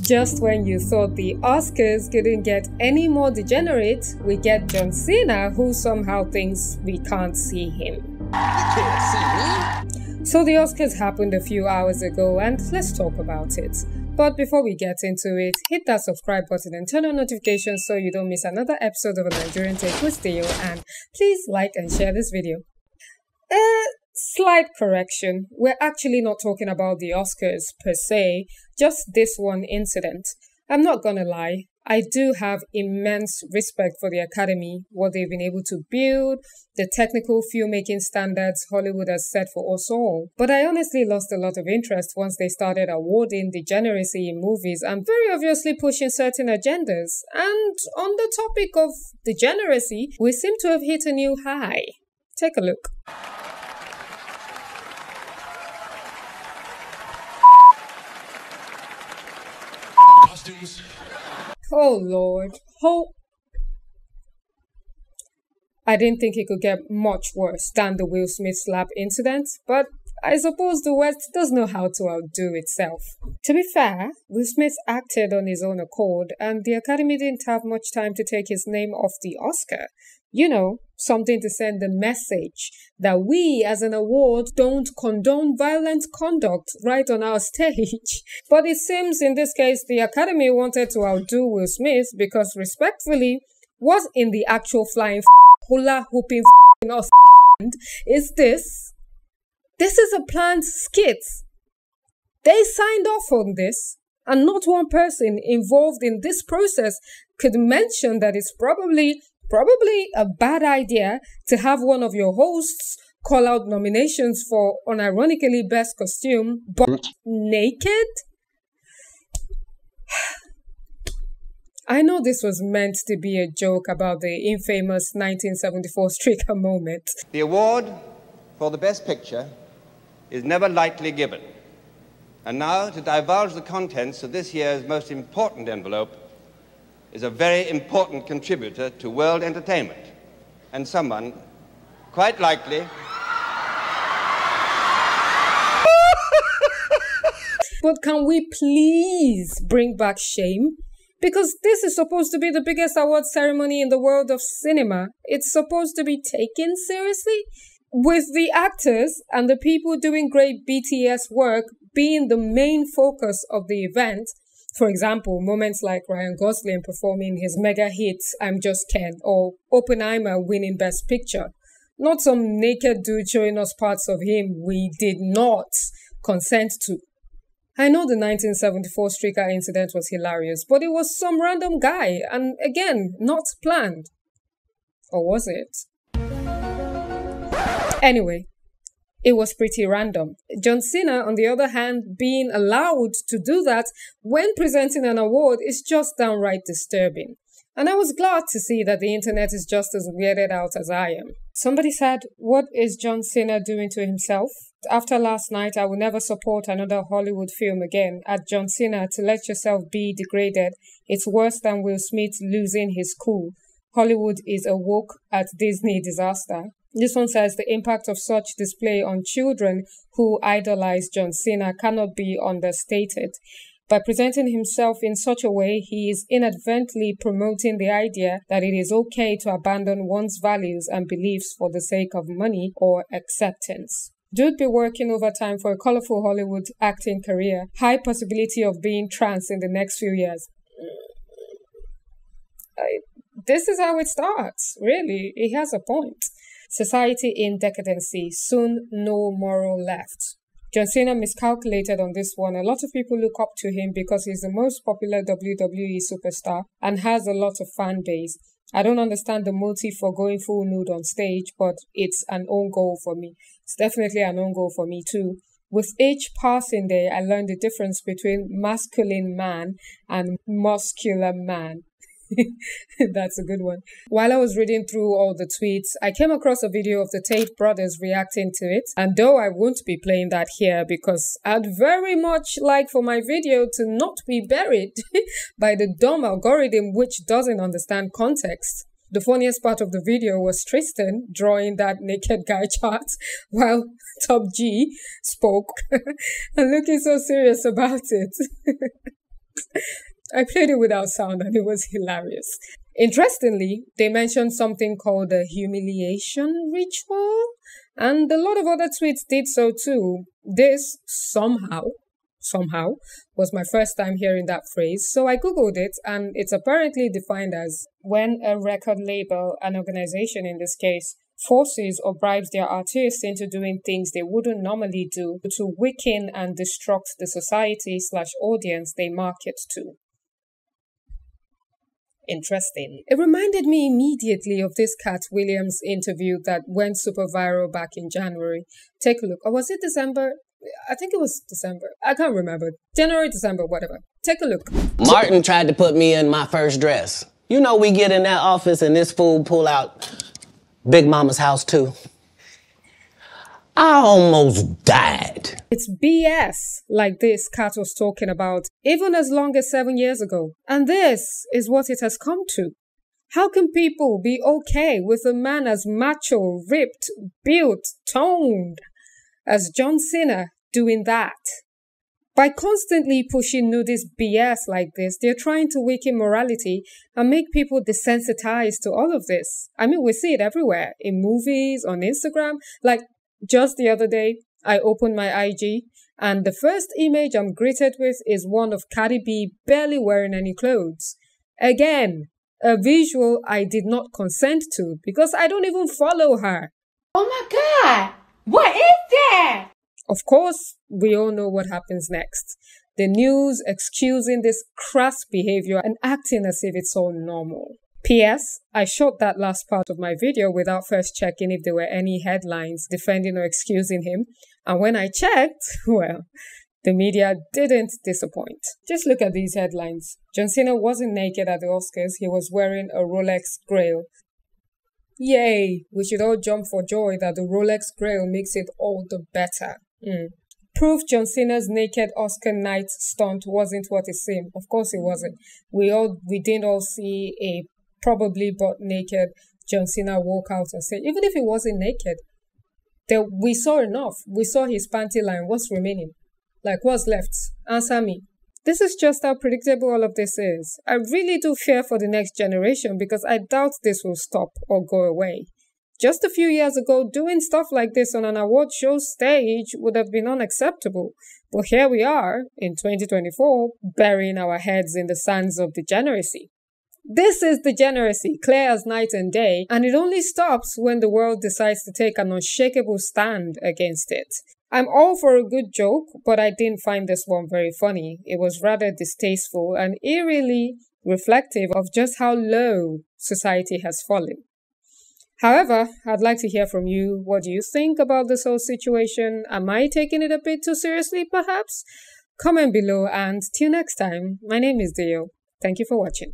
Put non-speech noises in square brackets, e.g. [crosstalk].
Just when you thought the Oscars couldn't get any more degenerate, we get John Cena who somehow thinks we can't see him. You can't see me. So the Oscars happened a few hours ago and let's talk about it. But before we get into it, hit that subscribe button and turn on notifications so you don't miss another episode of a Nigerian Take with Deo and please like and share this video. Uh, slight correction. We're actually not talking about the Oscars per se, just this one incident. I'm not gonna lie, I do have immense respect for the Academy, what they've been able to build, the technical filmmaking standards Hollywood has set for us all. But I honestly lost a lot of interest once they started awarding degeneracy in movies and very obviously pushing certain agendas. And on the topic of degeneracy, we seem to have hit a new high. Take a look. Costumes. Oh Lord. Oh. I didn't think it could get much worse than the Will Smith slap incident, but I suppose the West does know how to outdo itself. To be fair, Will Smith acted on his own accord, and the Academy didn't have much time to take his name off the Oscar. You know, something to send the message that we as an award don't condone violent conduct right on our [laughs] stage. But it seems in this case the Academy wanted to outdo Will Smith because respectfully, what in the actual flying [laughs] hula hooping [laughs] us is this? This is a planned skit. They signed off on this, and not one person involved in this process could mention that it's probably probably a bad idea to have one of your hosts call out nominations for unironically best costume but naked? [sighs] I know this was meant to be a joke about the infamous 1974 Streaker [laughs] moment. The award for the Best Picture is never lightly given. And now, to divulge the contents of this year's most important envelope, is a very important contributor to world entertainment and someone quite likely. [laughs] but can we please bring back shame? Because this is supposed to be the biggest award ceremony in the world of cinema. It's supposed to be taken seriously? With the actors and the people doing great BTS work being the main focus of the event, for example, moments like Ryan Gosling performing his mega hits I'm Just Ken or Oppenheimer winning Best Picture. Not some naked dude showing us parts of him we did not consent to. I know the 1974 Streaker incident was hilarious, but it was some random guy, and again, not planned. Or was it? Anyway, it was pretty random. John Cena, on the other hand, being allowed to do that when presenting an award is just downright disturbing. And I was glad to see that the internet is just as weirded out as I am. Somebody said, What is John Cena doing to himself? After last night, I will never support another Hollywood film again. At John Cena, to let yourself be degraded, it's worse than Will Smith losing his cool. Hollywood is a woke at Disney disaster. This one says the impact of such display on children who idolize John Cena cannot be understated. By presenting himself in such a way, he is inadvertently promoting the idea that it is okay to abandon one's values and beliefs for the sake of money or acceptance. Dude be working overtime for a colorful Hollywood acting career. High possibility of being trans in the next few years. I, this is how it starts, really. He has a point. Society in decadency, soon no moral left. John Cena miscalculated on this one. A lot of people look up to him because he's the most popular WWE superstar and has a lot of fan base. I don't understand the motive for going full nude on stage, but it's an own goal for me. It's definitely an own goal for me too. With each passing day, I learned the difference between masculine man and muscular man. [laughs] That's a good one. While I was reading through all the tweets, I came across a video of the Tate brothers reacting to it. And though I won't be playing that here because I'd very much like for my video to not be buried [laughs] by the dumb algorithm which doesn't understand context. The funniest part of the video was Tristan drawing that naked guy [laughs] chart while Top G spoke and looking so serious about it. I played it without sound and it was hilarious. Interestingly, they mentioned something called a humiliation ritual, and a lot of other tweets did so too. This somehow, somehow, was my first time hearing that phrase, so I googled it, and it's apparently defined as when a record label, an organization in this case, forces or bribes their artists into doing things they wouldn't normally do to weaken and destruct the society slash audience they market to interesting. It reminded me immediately of this Katt Williams interview that went super viral back in January. Take a look. Or was it December? I think it was December. I can't remember. January, December, whatever. Take a look. Martin tried to put me in my first dress. You know, we get in that office and this fool pull out Big Mama's house too. I almost died. It's BS like this Katt was talking about even as long as seven years ago. And this is what it has come to. How can people be okay with a man as macho, ripped, built, toned as John Cena doing that? By constantly pushing nudist BS like this, they're trying to weaken morality and make people desensitized to all of this. I mean, we see it everywhere in movies, on Instagram. Like, just the other day, I opened my IG and the first image I'm greeted with is one of Cardi B barely wearing any clothes. Again, a visual I did not consent to because I don't even follow her. Oh my God! What is that? Of course, we all know what happens next. The news excusing this crass behavior and acting as if it's all normal. P.S. I shot that last part of my video without first checking if there were any headlines defending or excusing him. And when I checked, [laughs] well, the media didn't disappoint. Just look at these headlines. John Cena wasn't naked at the Oscars, he was wearing a Rolex Grail. Yay! We should all jump for joy that the Rolex Grail makes it all the better. Mm. Proof John Cena's naked Oscar night stunt wasn't what it seemed. Of course it wasn't. We all we didn't all see a probably butt naked John Cena walk out and say, even if he wasn't naked, we saw enough. We saw his panty line. What's remaining? Like, what's left? Answer me. This is just how predictable all of this is. I really do fear for the next generation because I doubt this will stop or go away. Just a few years ago, doing stuff like this on an award show stage would have been unacceptable. But here we are, in 2024, burying our heads in the sands of degeneracy. This is degeneracy, clear as night and day, and it only stops when the world decides to take an unshakable stand against it. I'm all for a good joke, but I didn't find this one very funny. It was rather distasteful and eerily reflective of just how low society has fallen. However, I'd like to hear from you. What do you think about this whole situation? Am I taking it a bit too seriously, perhaps? Comment below and till next time. My name is Deo. Thank you for watching.